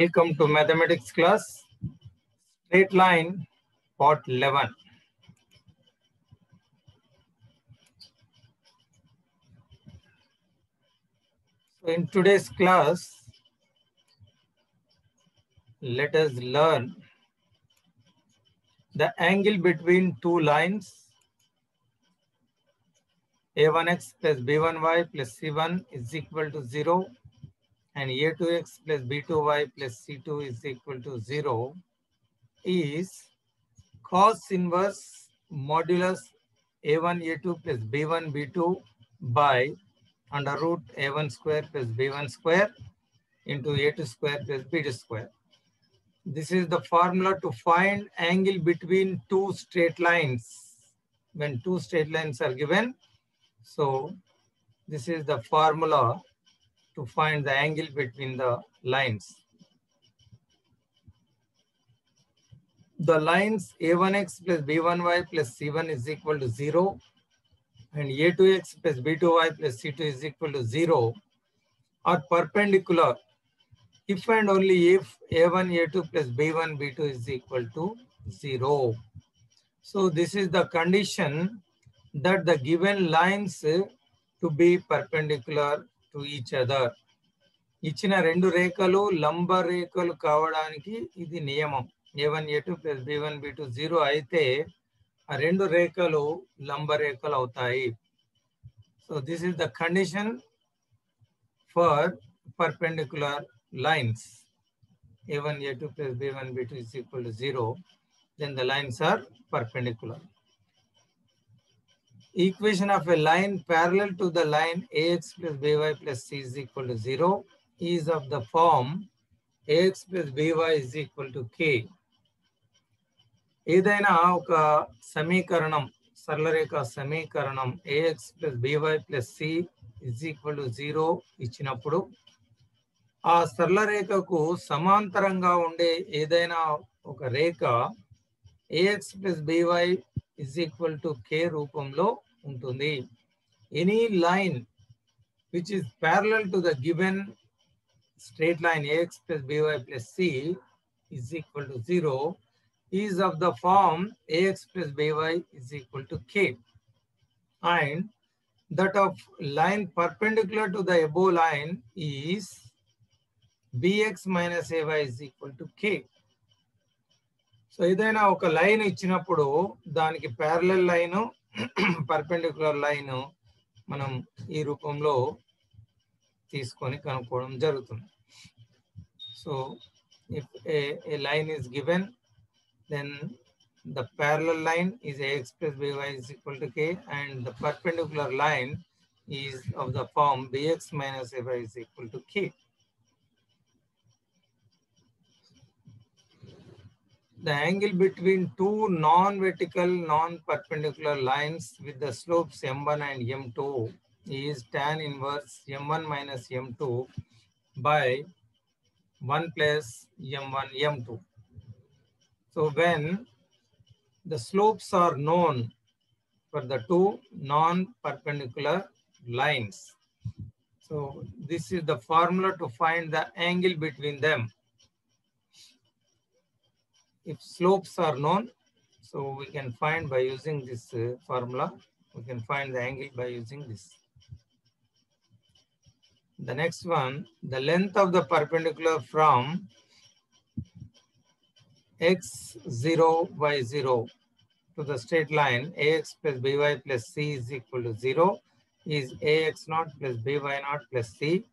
Welcome to mathematics class, straight line, part 11. So in today's class, let us learn the angle between two lines a1x plus b1y plus c1 is equal to 0 and a2x plus b2y plus c2 is equal to 0 is cos inverse modulus a1 a2 plus b1 b2 by under root a1 square plus b1 square into a2 square plus b2 square. This is the formula to find angle between two straight lines. When two straight lines are given, so this is the formula to find the angle between the lines. The lines a1x plus b1y plus c1 is equal to 0 and a2x plus b2y plus c2 is equal to 0 are perpendicular if and only if a1 a2 plus b1 b2 is equal to 0. So this is the condition that the given lines to be perpendicular to each other ఇచ్చిన రెండు రేఖలు లంబ రేఖలు కావడానికి ఇది నియమం. A one A two plus B one B two zero అయితే ఆ రెండు రేఖలు లంబ రేఖలు అవుతాయి. So this is the condition for perpendicular lines. A1 a2 plus b1 b2 is equal to 0 then the lines are perpendicular. Equation of a line parallel to the line ax plus by plus c is equal to 0 is of the form ax plus by is equal to k ఏదైనా ఒక సమీకరణం సరళరేఖ సమీకరణం ax plus by plus c is equal to 0 ఇచ్చినప్పుడు ఆ సరళ రేఖకు సమాంతరంగా ఉండే ఏదైనా ఒక రేఖ a x plus b y is equal to కే రూపంలో ఉంటుంది any line which is parallel to the given straight line AX plus by plus C is equal to zero is of the form AX plus b y is equal to K and that of line perpendicular to the above line is bx minus ay is equal to k So ఏదైనా ఒక line ఇచ్చినప్పుడు దానికి parallel line perpendicular line మనం ఈ రూపంలో తీసుకొని కనుక్కోవడం జరుగుతుంది. So if a line is given then the parallel line is a x plus b y is equal to k and the perpendicular line is of the form b x minus a y equal to k The angle between two non-vertical, non-perpendicular lines with the slopes m1 and m2 is tan inverse m1 minus m2 by 1 plus m1 m2. So when the slopes are known for the two non-perpendicular lines. So this is the formula to find the angle between them. If slopes are known, so we can find by using this uh, formula, we can find the angle by using this. The next one, the length of the perpendicular from x0 y0 to the straight line ax plus by plus c is equal to 0 is ax naught plus by naught plus c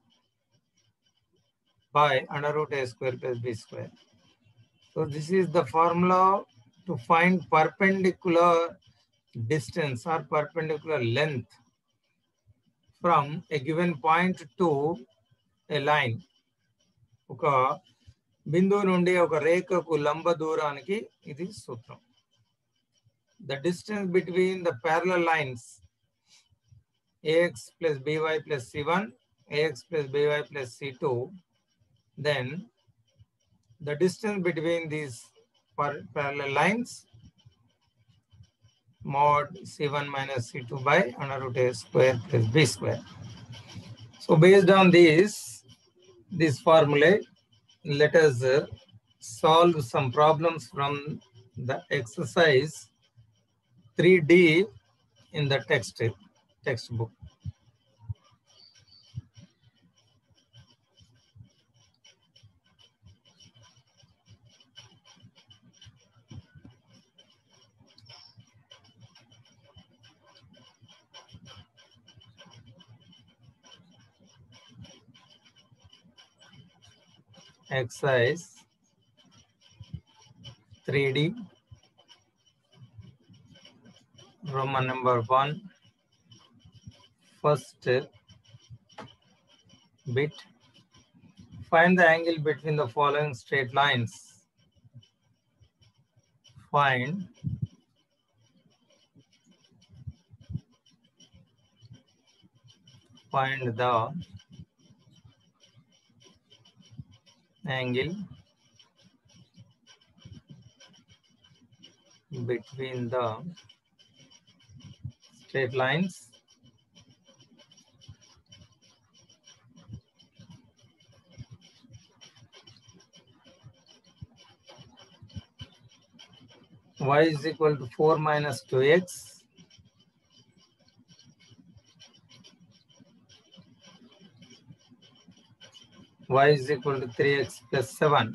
by under root a square plus b square. So this is the formula to find perpendicular distance or perpendicular length from a given point to a line. ఒక బిందువు నుండి ఒక రేఖకు లంబ దూరానికి ఇది సూత్రం the distance between the ప్యారల lines AX plus by plus C one AX plus by plus C two then the distance between these par parallel lines mod C1 minus C2 by under root A square plus B square. So based on this, this formula, let us uh, solve some problems from the exercise 3D in the text textbook. Exercise 3D Roman number one. one, first bit. Find the angle between the following straight lines. Find find the angle between the straight lines. Y is equal to 4 minus 2x y is equal to 3x plus 7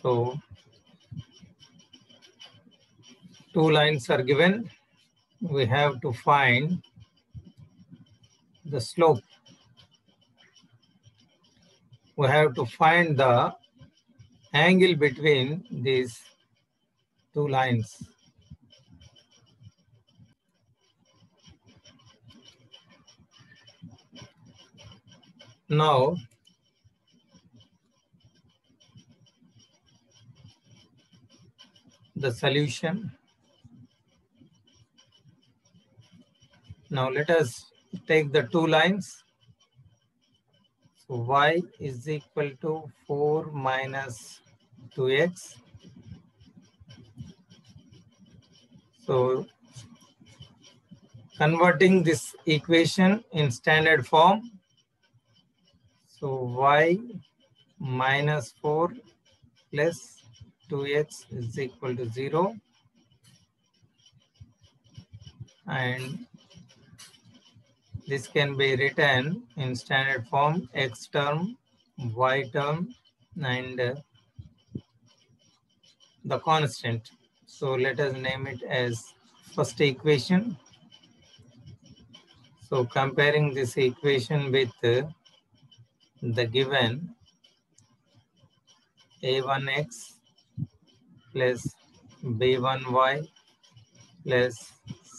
so two lines are given. We have to find the slope. We have to find the angle between these two lines. Now, the solution Now let us take the two lines. So y is equal to 4 minus 2x. So converting this equation in standard form. So y minus 4 plus 2x is equal to 0. And this can be written in standard form x term, y term, and the constant. So let us name it as first equation. So comparing this equation with uh, the given a1x plus b1y plus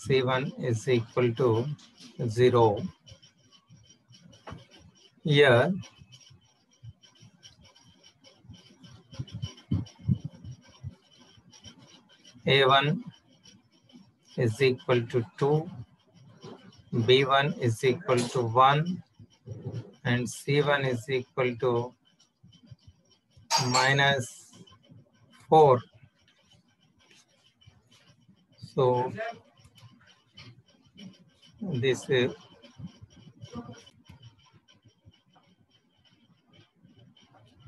c1 is equal to 0. Here, A1 is equal to 2, B1 is equal to 1, and C1 is equal to minus 4. So this uh,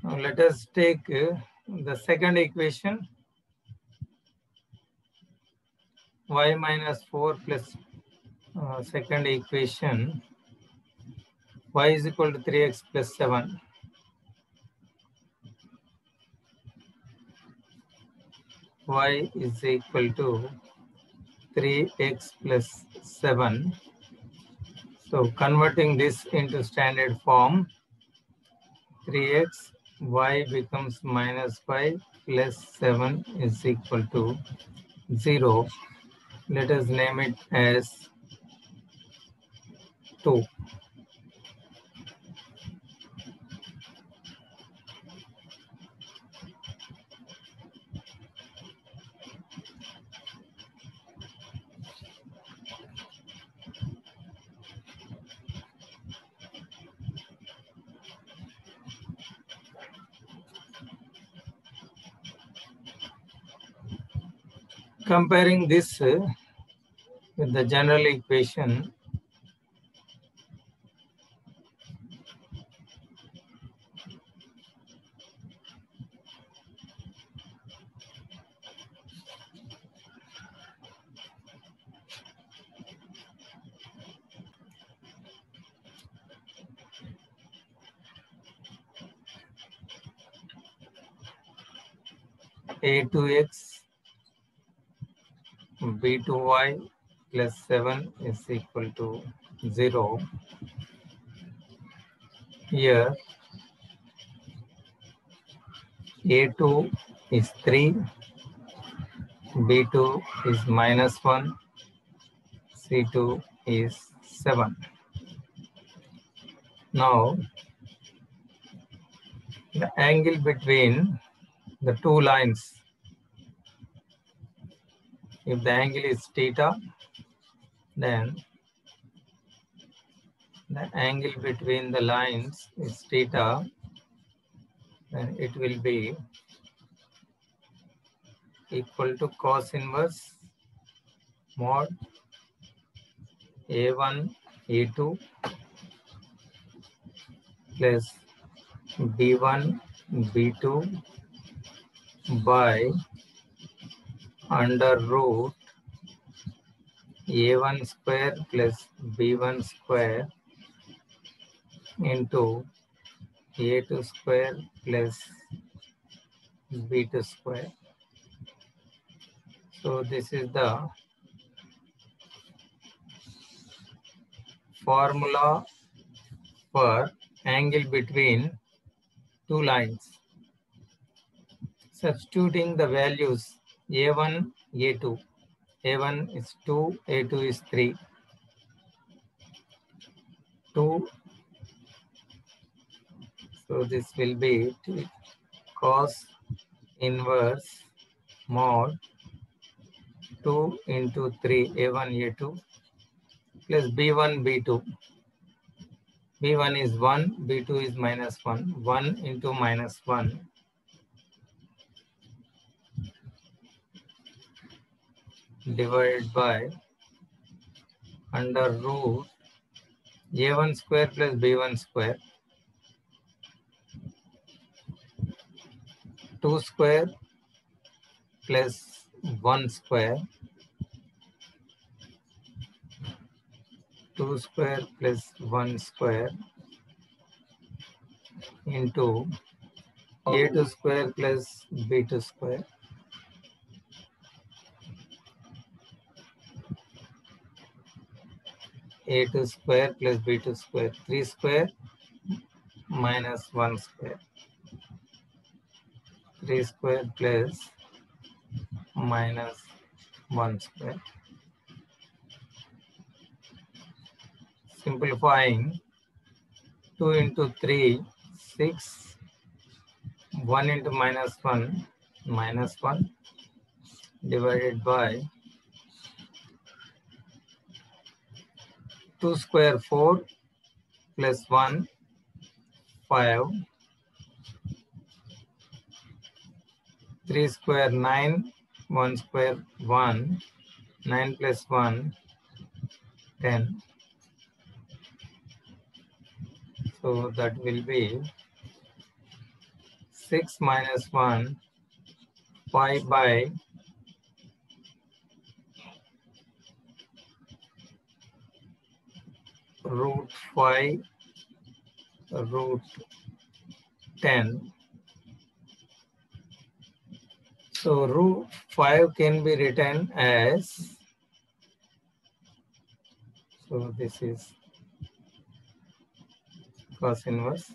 now let us take uh, the second equation y minus 4 plus uh, second equation y is equal to 3x plus 7 y is equal to 3x plus 7 so converting this into standard form, 3x, y becomes minus 5 plus 7 is equal to 0. Let us name it as 2. comparing this uh, with the general equation, a two x b2y plus 7 is equal to 0. Here a2 is 3, b2 is minus 1, c2 is 7. Now, the angle between the two lines, if the angle is theta, then the angle between the lines is theta, then it will be equal to cos inverse mod a1 a2 plus b1 b2 by under root a1 square plus b1 square into a2 square plus b2 square. So this is the formula for angle between two lines. Substituting the values a1, a2. a1 is 2, a2 is 3. 2. So this will be cos inverse mod 2 into 3 a1 a2 plus b1 b2 b1 is 1 b2 is minus 1 1 into minus 1 divided by under root a1 square plus b1 square 2 square plus 1 square 2 square plus 1 square into a2 square plus b2 square a2 square plus b2 square 3 square minus 1 square 3 square plus minus 1 square. Simplifying 2 into 3, 6, 1 into minus 1, minus 1 divided by 2 square 4 plus 1, 5 3 square 9, 1 square 1, 9 plus 1, 10. So that will be 6 minus 1, 5 by root 5, root 10 So root 5 can be written as, so this is cos inverse.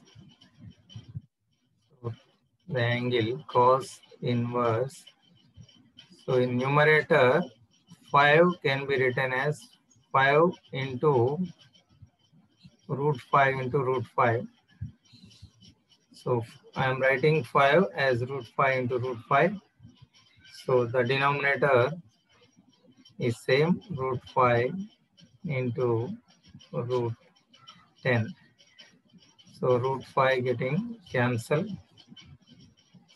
So the angle cos inverse. So in numerator, 5 can be written as 5 into root 5 into root 5. So I am writing 5 as root 5 into root 5. So the denominator is same root 5 into root 10. So root 5 getting cancelled.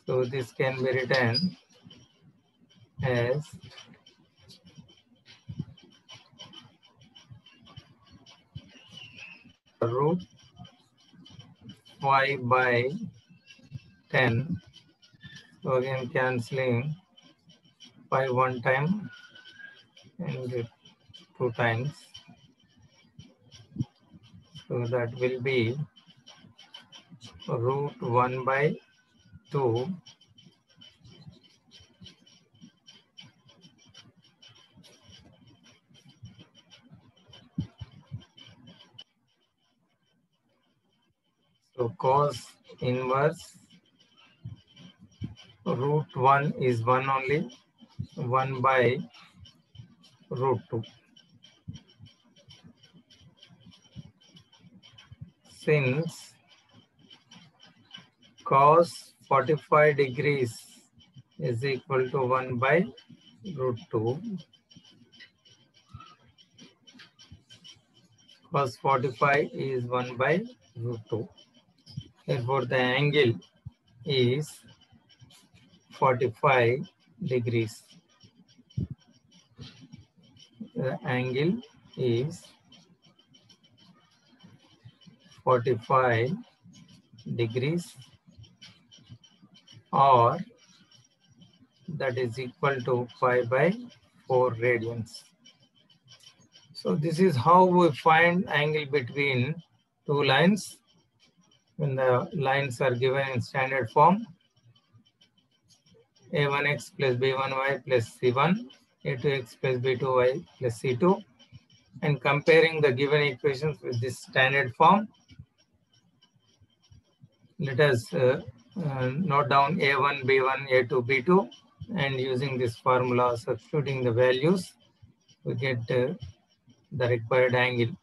So this can be written as root 5 by 10. So again cancelling 5 one time and two times. So that will be root 1 by 2 Cos inverse root 1 is 1 only, 1 by root 2. Since cos 45 degrees is equal to 1 by root 2, cos 45 is 1 by root 2. Therefore, the angle is 45 degrees. The angle is 45 degrees or that is equal to pi by 4 radians. So this is how we find angle between two lines when the lines are given in standard form. A1x plus b1y plus c1 a2x plus b2y plus c2 and comparing the given equations with this standard form. Let us uh, uh, note down a1 b1 a2 b2 and using this formula substituting the values we get uh, the required angle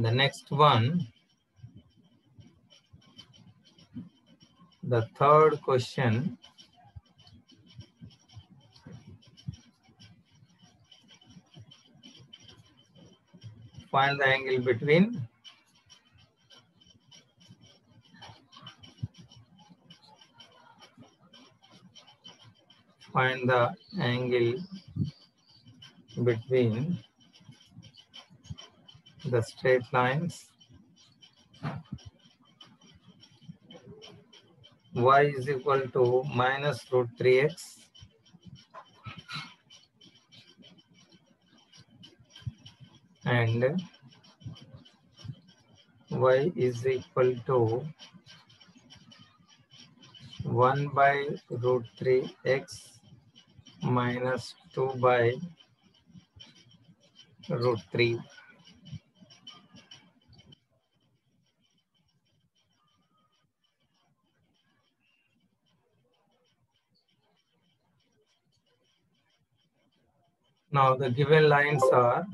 the next one the third question find the angle between find the angle between the straight lines y is equal to minus root 3x and y is equal to 1 by root 3x minus 2 by root 3. Now the given lines are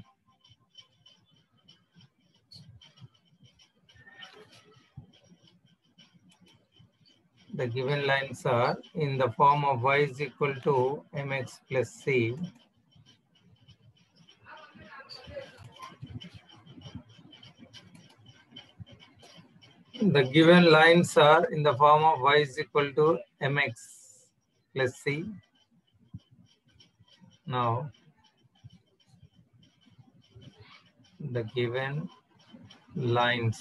the given lines are in the form of y is equal to mx plus c. The given lines are in the form of y is equal to mx plus c. Now, the given lines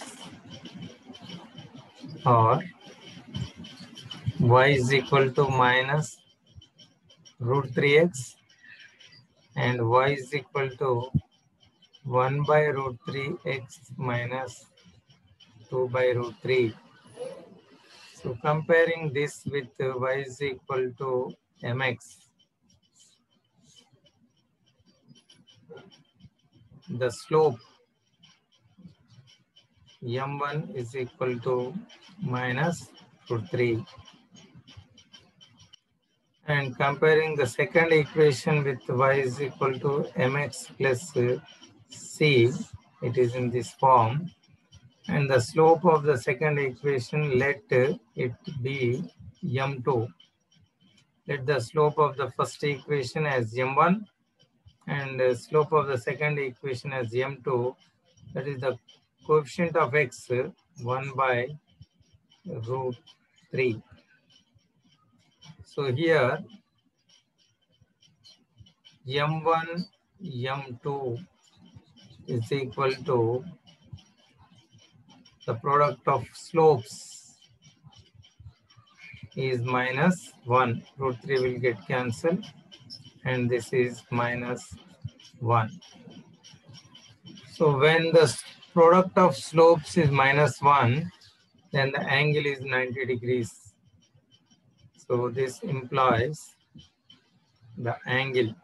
are y is equal to minus root 3x and y is equal to 1 by root 3x minus 2 by root 3. So comparing this with y is equal to mx, the slope m1 is equal to minus root 3 and comparing the second equation with y is equal to mx plus c, it is in this form. And the slope of the second equation, let it be m2. Let the slope of the first equation as m1 and slope of the second equation as m2. That is the coefficient of x 1 by root 3. So here m1 m2 is equal to the product of slopes is minus 1 root 3 will get cancelled and this is minus 1 so when the product of slopes is minus 1 then the angle is 90 degrees. So this implies the angle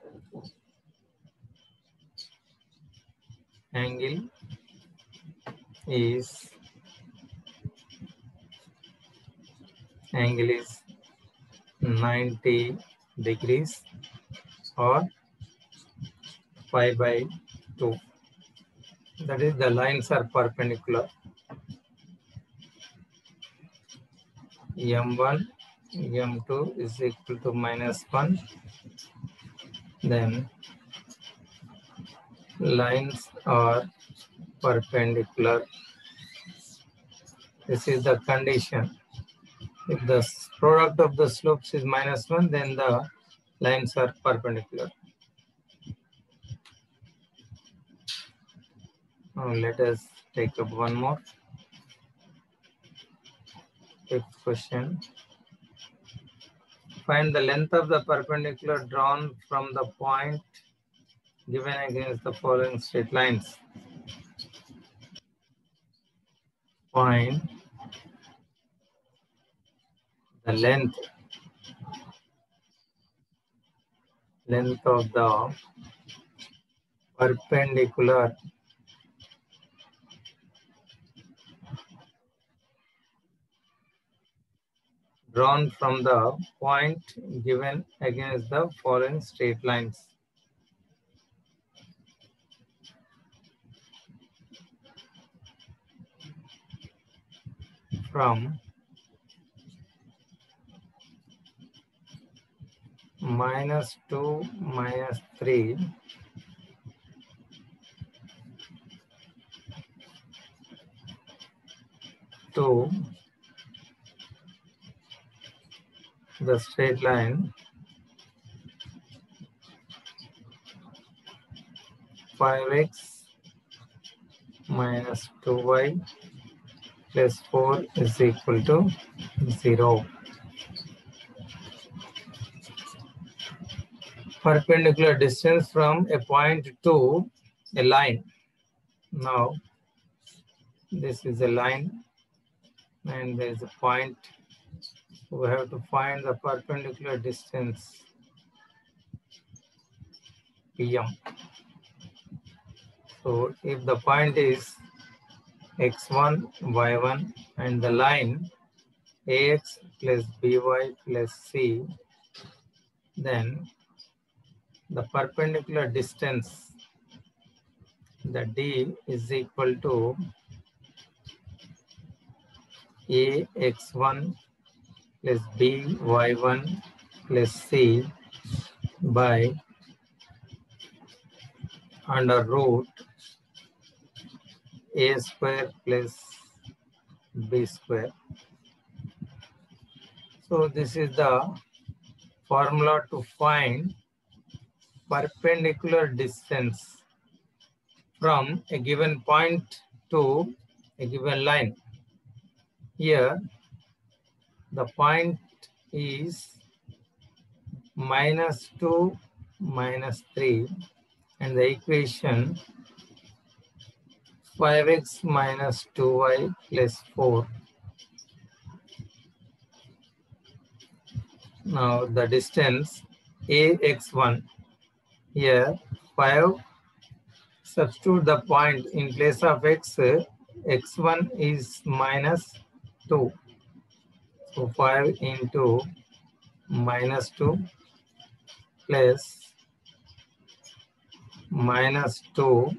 angle is angle is 90 degrees or pi by 2 that is the lines are perpendicular. M1 m2 is equal to minus 1 then lines are perpendicular. This is the condition. If the product of the slopes is minus 1 then the lines are perpendicular. Now let us take up one more. Fifth question. Find the length of the perpendicular drawn from the point given against the following straight lines. Find the length length of the perpendicular drawn from the point given against the following straight lines. From minus 2 minus 3 to the straight line. Five x minus two y plus four is equal to zero. Perpendicular distance from a point to a line. Now, this is a line and there is a point we have to find the perpendicular distance PM. So if the point is x1, y1 and the line ax plus by plus c, then the perpendicular distance, the d is equal to ax1 plus b y1 plus c by under root a square plus b square. So this is the formula to find perpendicular distance from a given point to a given line. Here the point is minus 2 minus 3 and the equation 5x minus 2y plus 4. Now the distance ax1 here 5 substitute the point in place of x x1 is minus 2 so 5 into minus 2 plus minus 2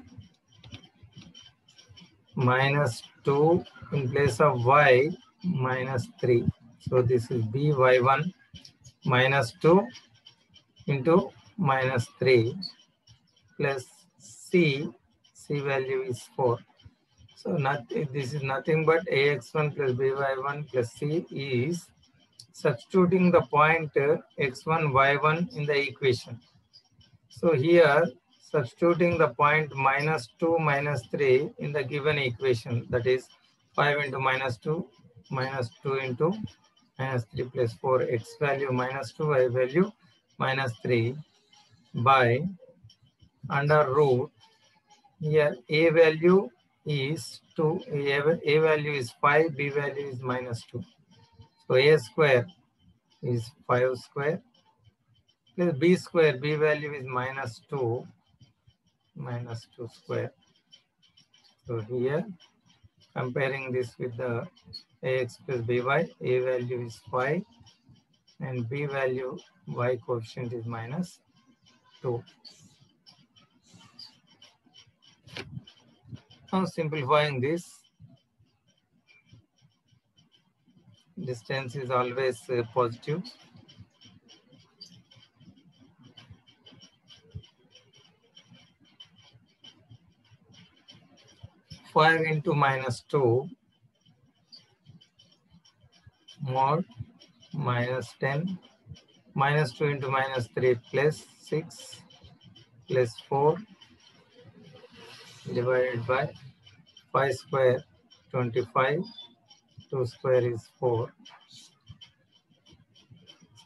minus 2 in place of y minus 3. So this is by1 minus 2 into minus 3 plus c, c value is 4. So not, this is nothing but ax1 plus by1 plus c is substituting the point x1, y1 in the equation. So here substituting the point minus 2 minus 3 in the given equation that is 5 into minus 2 minus 2 into minus 3 plus 4 x value minus 2 y value minus 3 by under root here a value is 2 a, a value is 5 b value is minus 2 so a square is 5 square plus b square b value is minus 2 minus 2 square. So here, comparing this with the ax plus by, a value is 5 and b value y coefficient is minus 2. Now simplifying this, distance is always uh, positive. Five into minus two more minus 10 minus 2 into minus 3 plus 6 plus 4 divided by 5 square 25 2 square is 4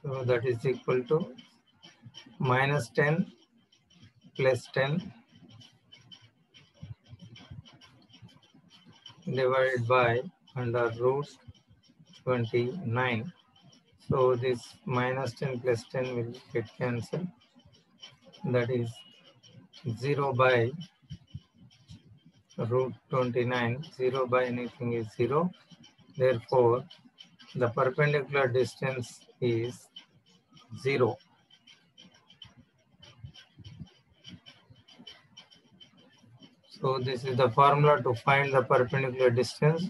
so that is equal to minus 10 plus 10 divided by under root 29 so this minus 10 plus 10 will get cancelled. That is 0 by root 29 0 by anything is 0 therefore the perpendicular distance is 0 so this is the formula to find the perpendicular distance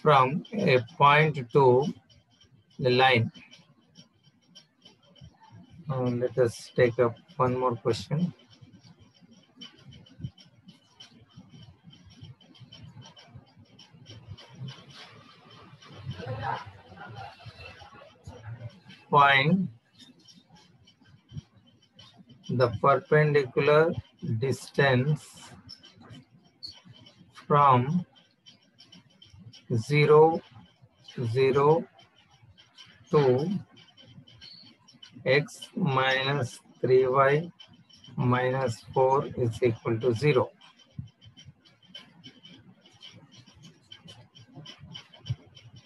from a point to the line. Uh, let us take up one more question. Find the perpendicular distance from 0, 0 to x minus 3y minus 4 is equal to 0.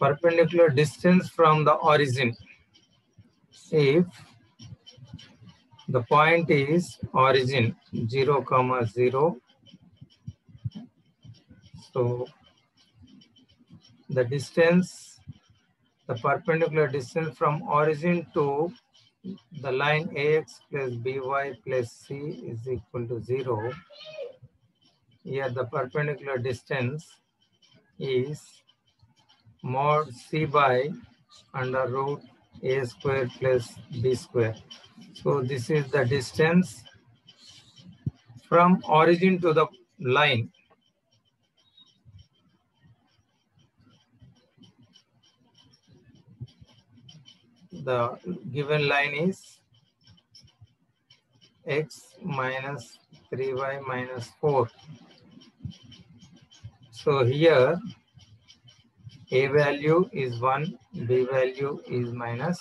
Perpendicular distance from the origin. If the point is origin 0 comma 0 so the distance the perpendicular distance from origin to the line ax plus by plus c is equal to 0 here the perpendicular distance is mod c by under root a square plus b square so this is the distance from origin to the line. The given line is x minus 3y minus 4. So here a value is 1, b value is minus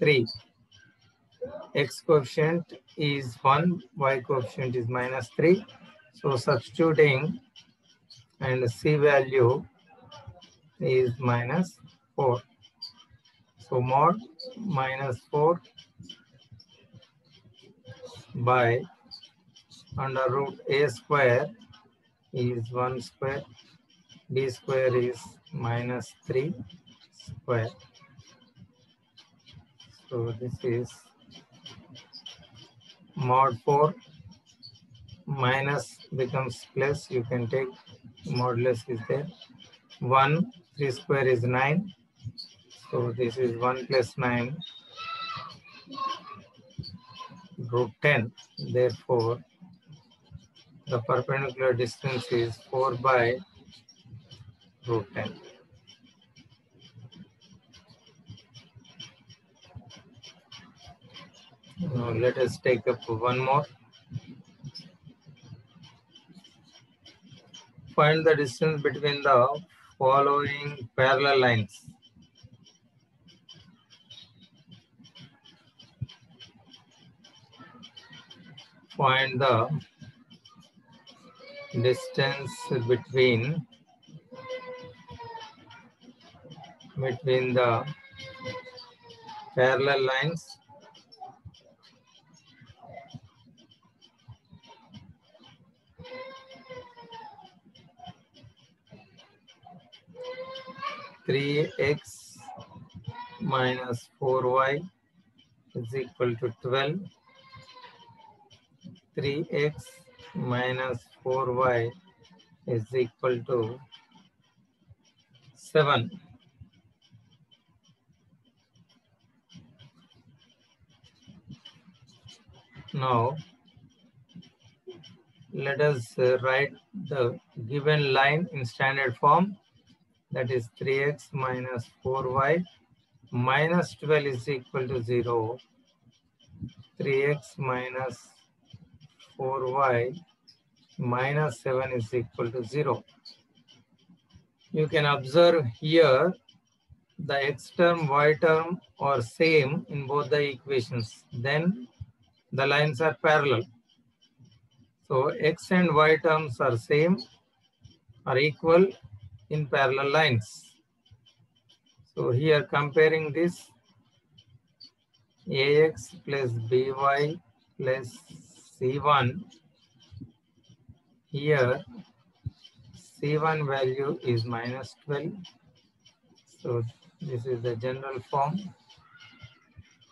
3 x coefficient is 1, y coefficient is minus 3. So substituting and c value is minus 4. So mod minus 4 by under root a square is 1 square, b square is minus 3 square. So this is mod 4 minus becomes plus. You can take modulus is there. 1 3 square is 9 so this is 1 plus 9 root 10 therefore the perpendicular distance is 4 by root 10 Now let us take up one more. Find the distance between the following parallel lines. find the distance between between the parallel lines. three x minus four y is equal to twelve. 3x minus 4y is equal to 7. Now, let us write the given line in standard form. That is 3x minus 4y minus 12 is equal to 0. 3x minus 4y minus 7 is equal to 0. You can observe here the x term, y term are same in both the equations. Then the lines are parallel. So x and y terms are same, are equal in parallel lines. So here comparing this ax plus by plus c1 here c1 value is minus 12 so this is the general form.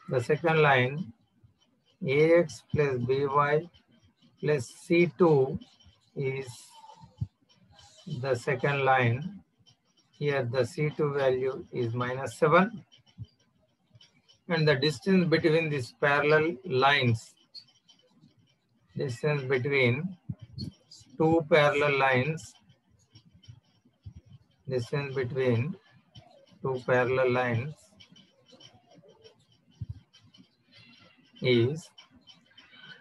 The second line ax plus by plus c2 is the second line. Here the c2 value is minus 7 and the distance between these parallel lines distance between two parallel lines distance between two parallel lines is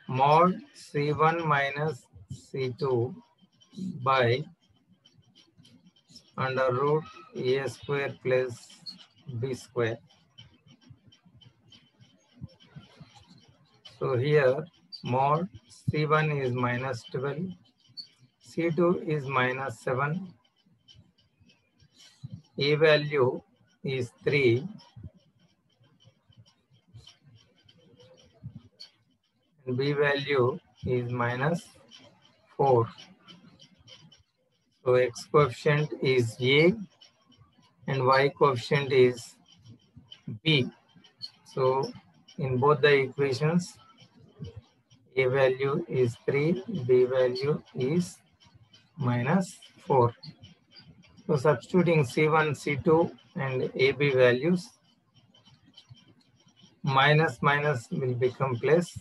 mod c1 minus c2 by under root a square plus b square. So here mod c1 is minus 12, c2 is minus 7, a value is 3 and b value is minus 4. So x coefficient is a and y coefficient is b. So in both the equations, a value is 3, b value is minus 4. So substituting C1, C2 and AB values, minus minus will become plus,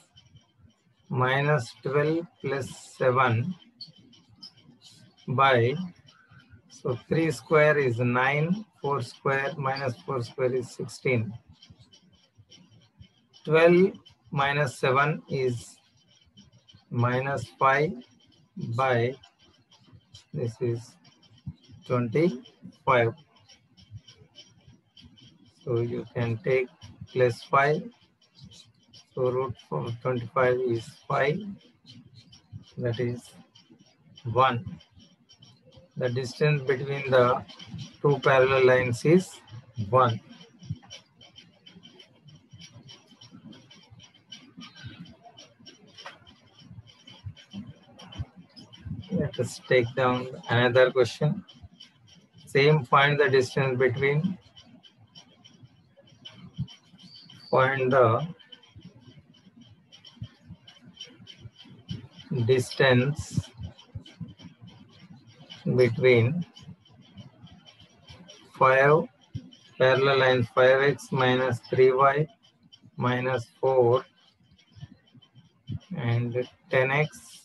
minus 12 plus 7 by, so 3 square is 9, 4 square minus 4 square is 16. 12 minus 7 is minus 5 by, this is 25. So you can take plus 5. So root from 25 is 5. That is 1. The distance between the two parallel lines is 1. Let us take down another question. Same find the distance between find the distance between 5 parallel lines 5x minus 3y minus 4 and 10x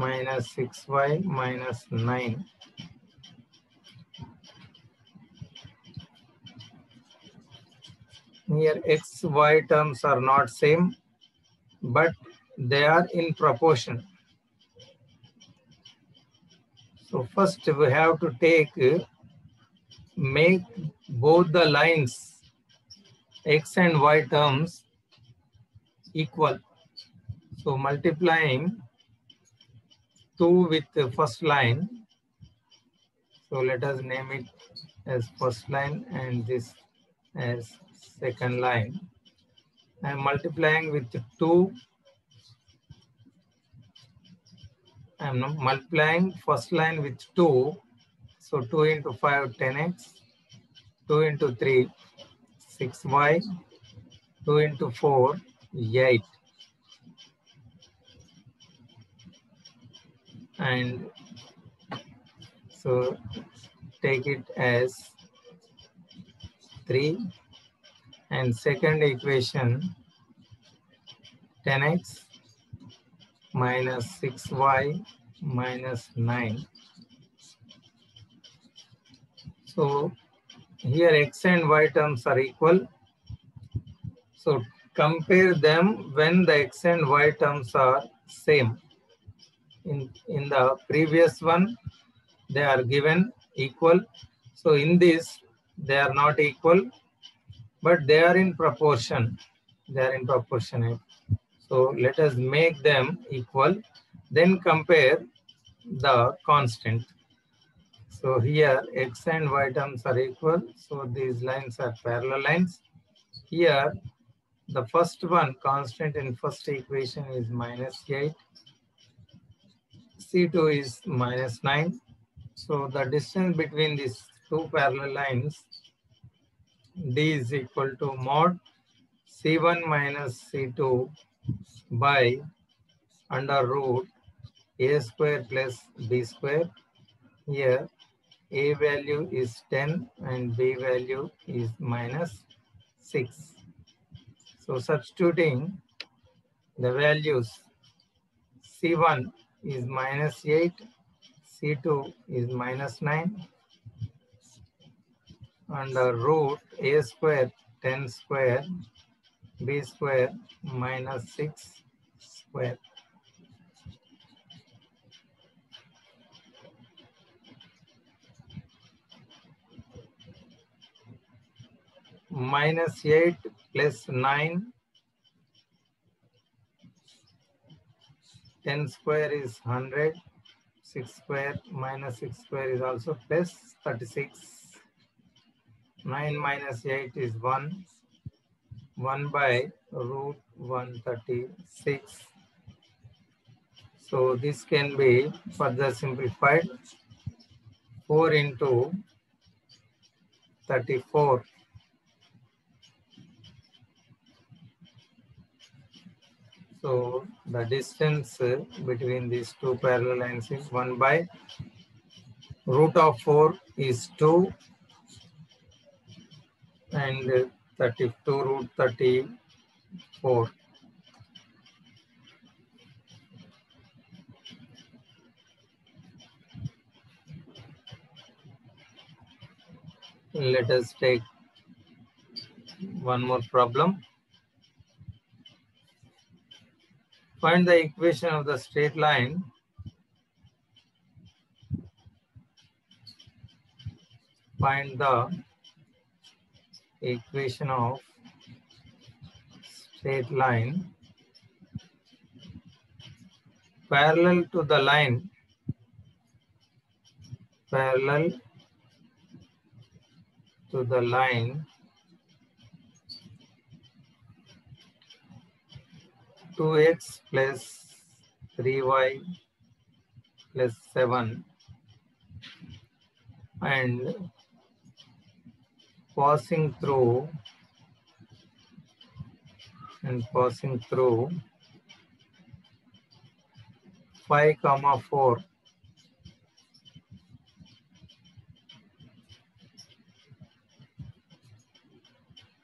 minus 6y minus 9. Here x, y terms are not same, but they are in proportion. So first we have to take, make both the lines x and y terms equal. So multiplying 2 with the first line. So let us name it as first line and this as second line. I am multiplying with 2. I am multiplying first line with 2. So 2 into 5, 10x 2 into 3, 6y, 2 into 4, 8. And so take it as 3 and second equation 10x minus 6y minus 9. So here x and y terms are equal. So compare them when the x and y terms are same. In, in the previous one, they are given equal. So in this, they are not equal, but they are in proportion. They are in proportionate. So let us make them equal, then compare the constant. So here x and y terms are equal. So these lines are parallel lines. Here the first one constant in first equation is minus 8. C2 is minus 9. So the distance between these two parallel lines d is equal to mod c1 minus c2 by under root a square plus b square. Here a value is 10 and b value is minus 6. So substituting the values c1 is minus 8, c2 is minus 9 under root a square 10 square b square minus 6 square. Minus 8 plus 9. 10 square is 100. 6 square minus 6 square is also plus 36. 9 minus 8 is 1. 1 by root 136. So this can be further simplified. 4 into 34. So the distance uh, between these two parallel lines is 1 by root of 4 is 2 and 32 root 34. Let us take one more problem. Find the equation of the straight line. Find the equation of straight line. Parallel to the line. Parallel to the line 2x plus 3y plus 7 and passing through and passing through 5 comma 4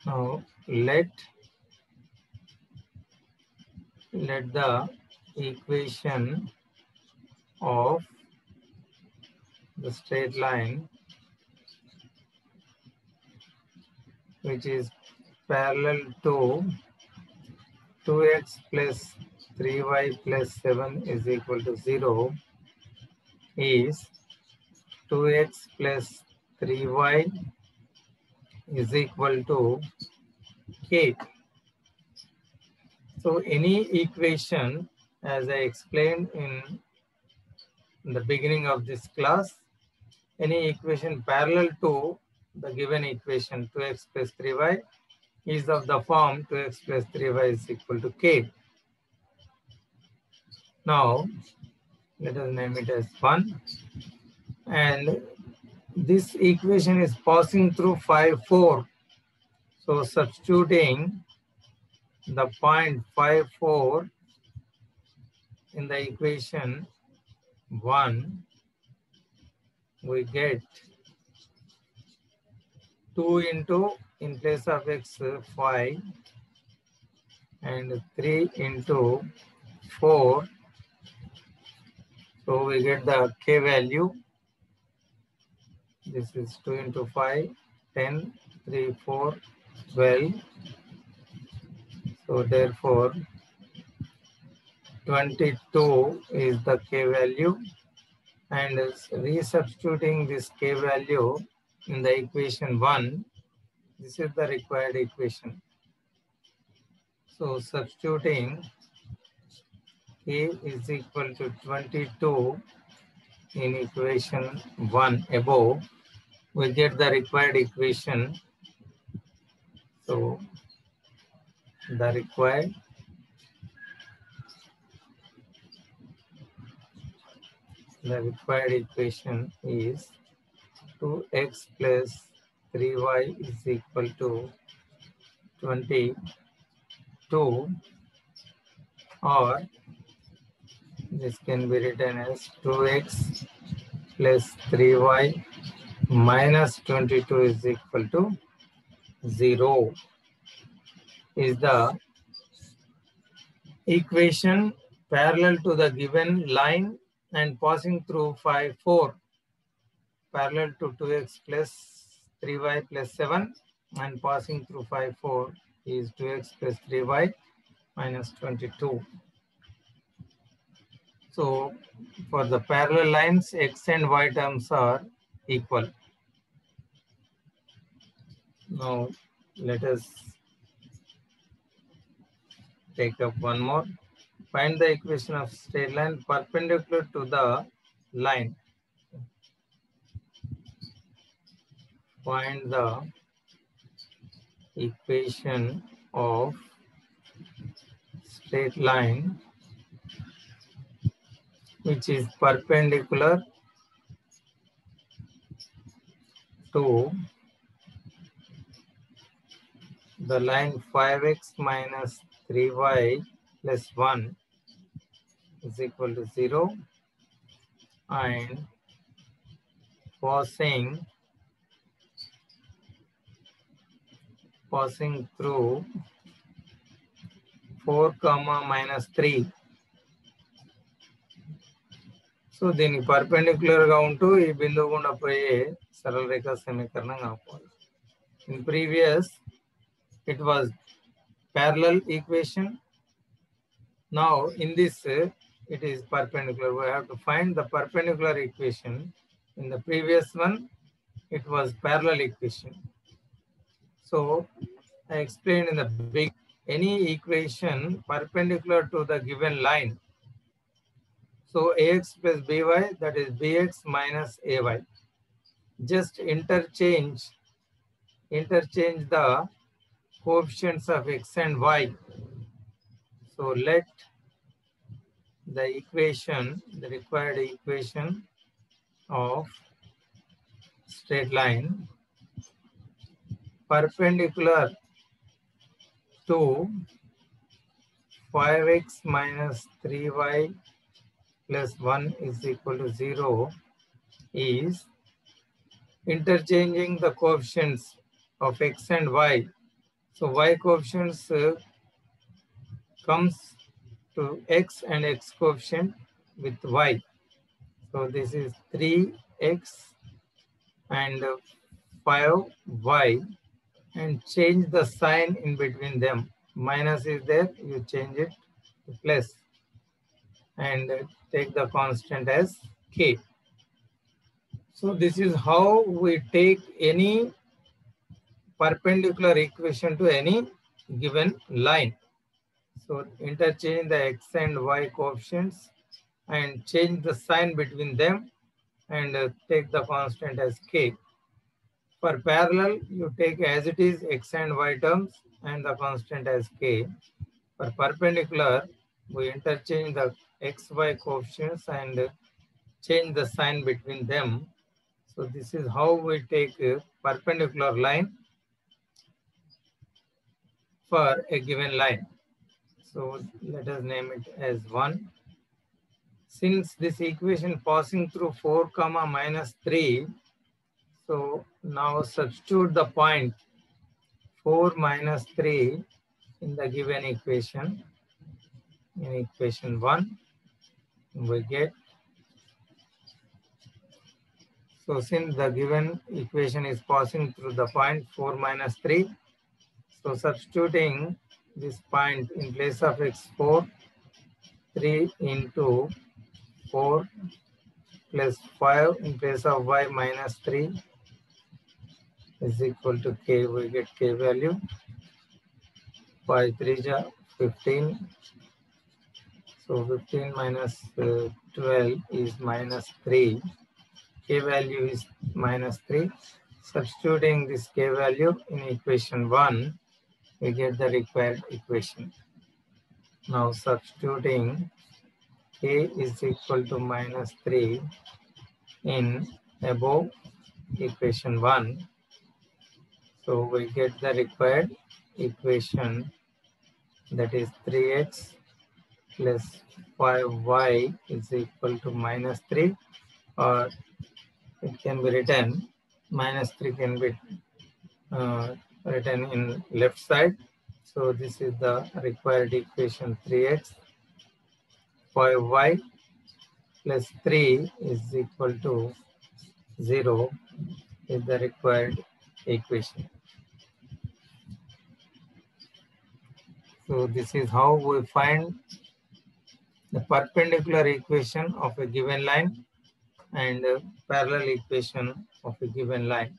now let let the equation of the straight line which is parallel to 2x plus 3y plus 7 is equal to 0 is 2x plus 3y is equal to k. So any equation as I explained in the beginning of this class, any equation parallel to the given equation 2x plus 3y is of the form 2x plus 3y is equal to k. Now, let us name it as 1. And this equation is passing through 5, 4. So substituting the point 5, 4 in the equation 1, we get 2 into in place of x 5 and 3 into 4. So we get the k value. This is 2 into 5, 10, 3, 4, 12. So therefore 22 is the k value and resubstituting this k value in the equation 1, this is the required equation. So substituting k is equal to 22 in equation 1 above, we get the required equation. So the required the required equation is 2x plus 3y is equal to 22 or this can be written as 2x plus 3y minus 22 is equal to 0 is the equation parallel to the given line and passing through 5, 4 parallel to 2x plus 3y plus 7 and passing through 5, 4 is 2x plus 3y minus 22. So for the parallel lines, x and y terms are equal. Now let us take up one more. Find the equation of straight line perpendicular to the line. Find the equation of straight line which is perpendicular to the line 5x minus 3y plus 1 is equal to 0 and passing passing through 4 comma minus 3 so దీనికి perpendicular గా ఉంటూ ఈ బిందువు గుండా పోయే సరళ రేఖ సమీకరణం కావాలి in previous it was parallel equation. Now in this, uh, it is perpendicular. We have to find the perpendicular equation. In the previous one, it was parallel equation. So I explained in the big, any equation perpendicular to the given line. So ax plus by, that is bx minus ay. Just interchange, interchange the coefficients of x and y. So let the equation, the required equation of straight line perpendicular to 5x minus 3y plus 1 is equal to 0 is interchanging the coefficients of x and y so y coefficients uh, comes to x and x coefficient with y. So this is 3x and 5y and change the sign in between them. Minus is there, you change it to plus and take the constant as k. So this is how we take any perpendicular equation to any given line. So interchange the x and y coefficients and change the sign between them and uh, take the constant as k. For parallel, you take as it is x and y terms and the constant as k. For perpendicular, we interchange the x, y coefficients and uh, change the sign between them. So this is how we take a perpendicular line for a given line. So let us name it as 1. Since this equation passing through 4 comma minus 3, so now substitute the point 4 minus 3 in the given equation. In equation 1, we get so since the given equation is passing through the point 4 minus 3, so substituting this point in place of x4, 3 into 4 plus 5 in place of y minus 3 is equal to k. We get k value. 5 3 is 15. So 15 minus uh, 12 is minus 3. K value is minus 3. Substituting this K value in equation 1, we get the required equation. Now substituting K is equal to minus 3 in above equation 1. So we get the required equation that is 3x plus 5y is equal to minus 3 or it can be written minus 3 can be uh, written in left side. So this is the required equation 3x 5y plus 3 is equal to 0 is the required equation. So this is how we find the perpendicular equation of a given line and parallel equation of a given line.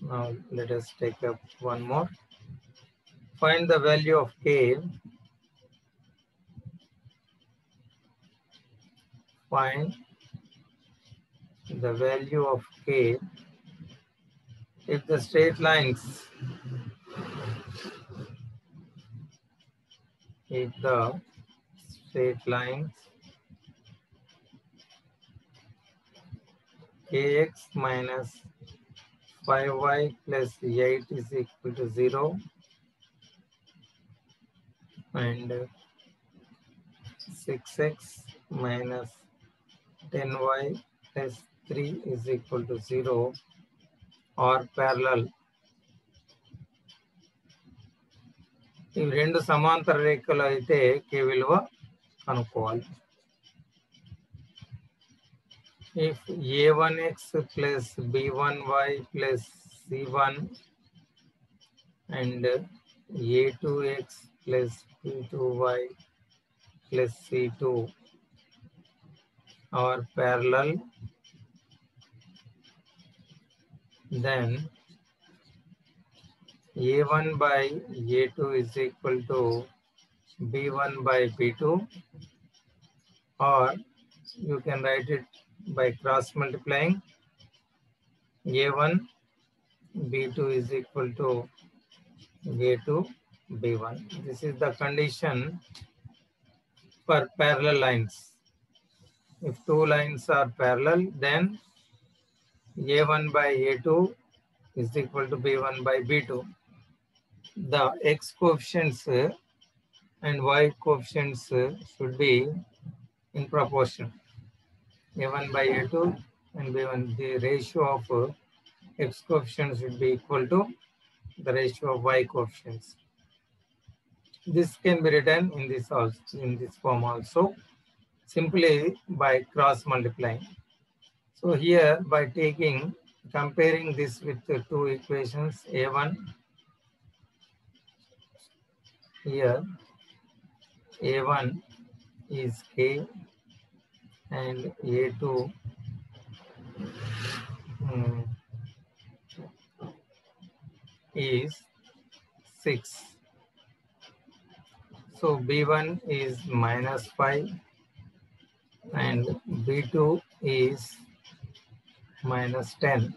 Now let us take up one more. Find the value of k. Find the value of k if the straight lines if the straight lines kx minus 5y plus 8 is equal to 0 and 6x minus 10y plus 3 is equal to 0 or parallel ఇవి రెండు సమాంతర రేఖలు అయితే కే విలువ కనుక్కోవాలి if a1x plus b1y plus c1 and a2x plus b2y plus c2 are parallel then a1 by a2 is equal to b1 by b2 or you can write it by cross multiplying a1 b2 is equal to a2 b1 this is the condition for parallel lines. If two lines are parallel then a1 by a2 is equal to b1 by b2 the x coefficients and y coefficients should be in proportion a1 by a2 and b1 the ratio of uh, x coefficients should be equal to the ratio of y coefficients. This can be written in this also in this form also simply by cross multiplying. So here by taking comparing this with the two equations a1 here a1 is k and a2 um, is 6 so b1 is minus 5 and b2 is minus 10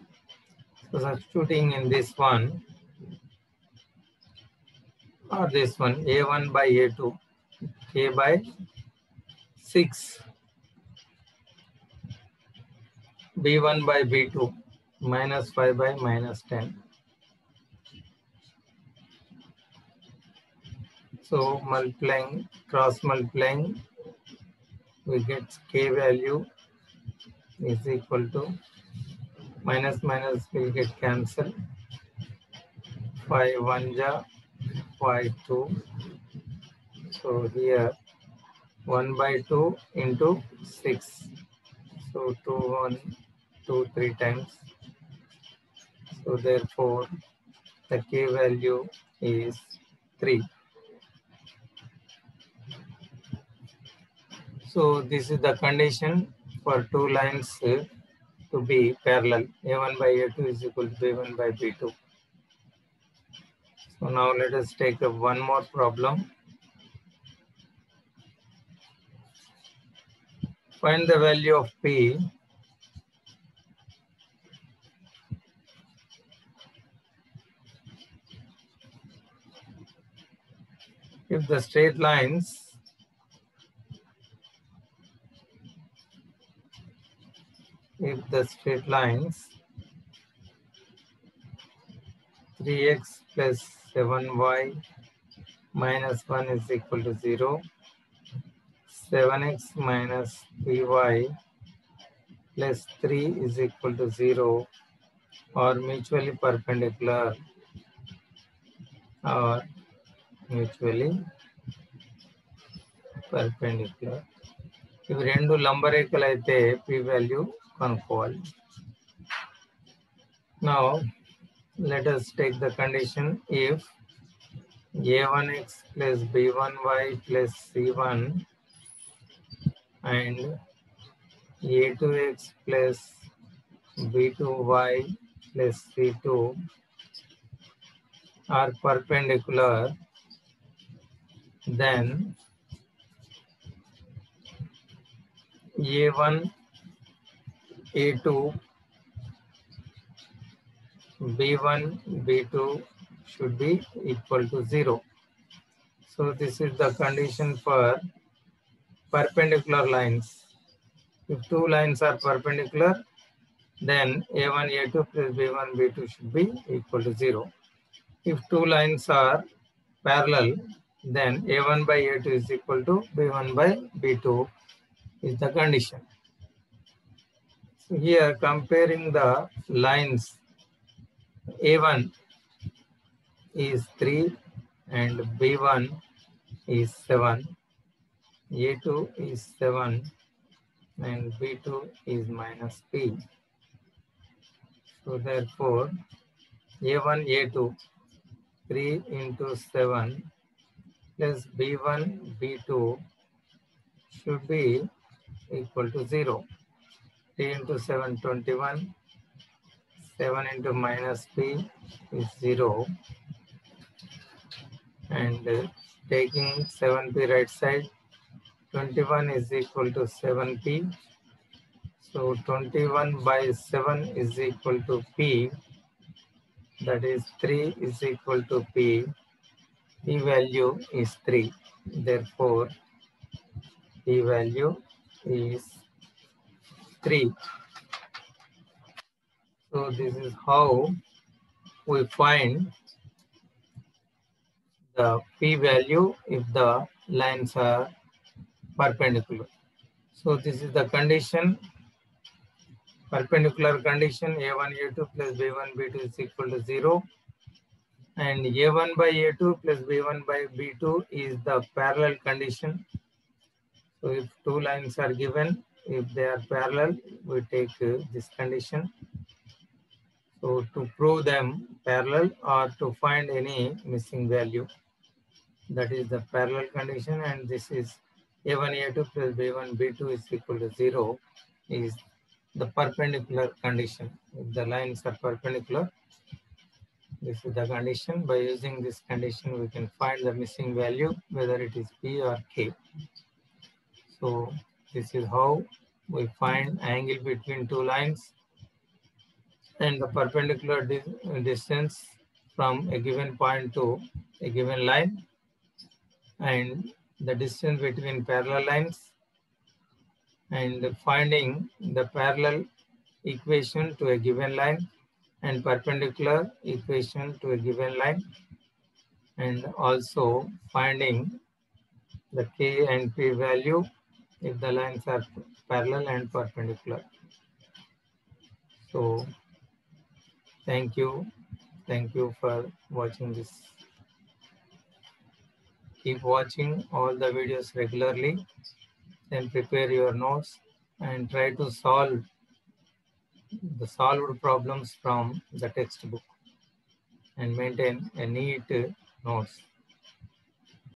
so substituting in this one or this one a1 by a2 A by 6 b1 by b2 minus 5 by minus 10. So multiplying, cross multiplying, we get k value is equal to minus minus will get cancelled. 5 1 ja 5 2. So here 1 by 2 into 6. So 2 1 2 3 times. So therefore the k value is 3. So this is the condition for two lines to be parallel. A1 by A2 is equal to B1 by B2. So now let us take up one more problem. Find the value of P if the straight lines if the straight lines 3x plus 7y minus 1 is equal to 0 7x minus 3y plus 3 is equal to 0 or mutually perpendicular or mutually perpendicular ఇవి రెండు లంబరేఖలు అయితే P value కనుక్కోవాలి now let us take the condition if a1x plus b1y plus c1 and a2x plus b2y plus c2 are perpendicular then a1 a2 b1 b2 should be equal to 0 so this is the condition for perpendicular lines. If two lines are perpendicular then a1 a2 plus b1 b2 should be equal to 0 if two lines are parallel then a1 by a2 is equal to b1 by b2 is the condition. So here comparing the lines A1 is 3 and B1 is 7, A2 is 7 and B2 is minus P. So therefore A1, A2 3 into 7 plus B1, B2 should be equal to 0. 3 into 7, 21. 7 into minus p is 0. And uh, taking 7p right side, 21 is equal to 7p. So 21 by 7 is equal to p. That is 3 is equal to p. p value is 3. Therefore, p value is 3. So this is how we find the p value if the lines are perpendicular. So this is the condition, perpendicular condition a1, a2 plus b1, b2 is equal to 0. And a1 by a2 plus b1 by b2 is the parallel condition so if two lines are given, if they are parallel, we take uh, this condition. So to prove them parallel or to find any missing value, that is the parallel condition and this is a1, a2 plus b1, b2 is equal to 0 is the perpendicular condition. If the lines are perpendicular, this is the condition. By using this condition, we can find the missing value, whether it is p or k. So this is how we find angle between two lines and the perpendicular dis distance from a given point to a given line and the distance between parallel lines and finding the parallel equation to a given line and perpendicular equation to a given line and also finding the k and p value if the lines are parallel and perpendicular. So thank you. Thank you for watching this. Keep watching all the videos regularly and prepare your notes and try to solve the solved problems from the textbook and maintain a neat notes.